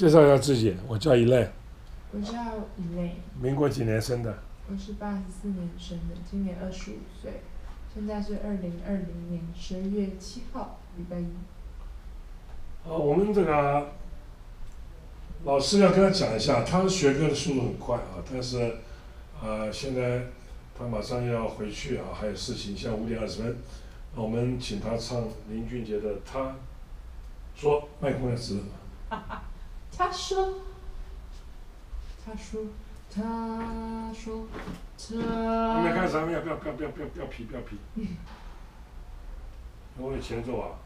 介绍一下自己，我叫一类，我叫一类，民国几年生的？我是八十四年生的，今年二十五岁，现在是二零二零年十二月七号，礼拜一。哦，我们这个老师要跟他讲一下，他学歌的速度很快啊，但是呃，现在他马上要回去啊，还有事情，现在五点二十分，我们请他唱林俊杰的《他说》，麦克风要直。他说，他说，他说，他。还没开始，还没有，不要不要不要不要不要皮不要皮。我有前奏啊。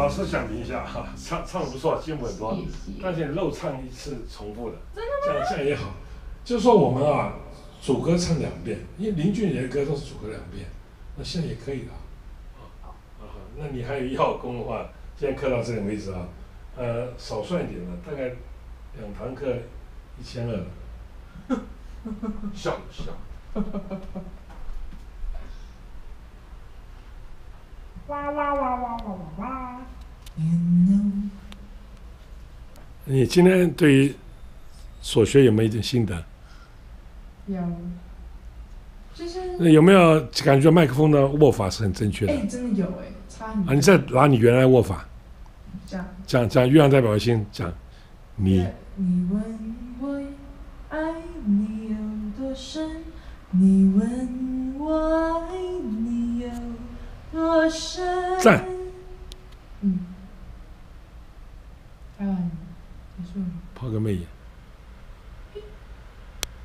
老师想评一下 哈，唱唱的不错，进步很多但是你漏唱一次重复的，这样这样也好。就是说我们啊，主歌唱两遍，因为林俊杰的歌都是主歌两遍，那现在也可以的啊。那你还有要功的话，现在课到这里为止啊，呃，少算一点了，大概两堂课一千二了。笑笑。你今天对于所学有没有一点心得？有，就是那有没有感觉麦克风的握法是很正确的？哎、真的有哎、差很啊，你再拿你原来的握法，这样。讲讲月亮代表心，讲你你问我爱你有多深，你问我爱你有谁？赞。嗯，拍完结束了。抛个媚眼。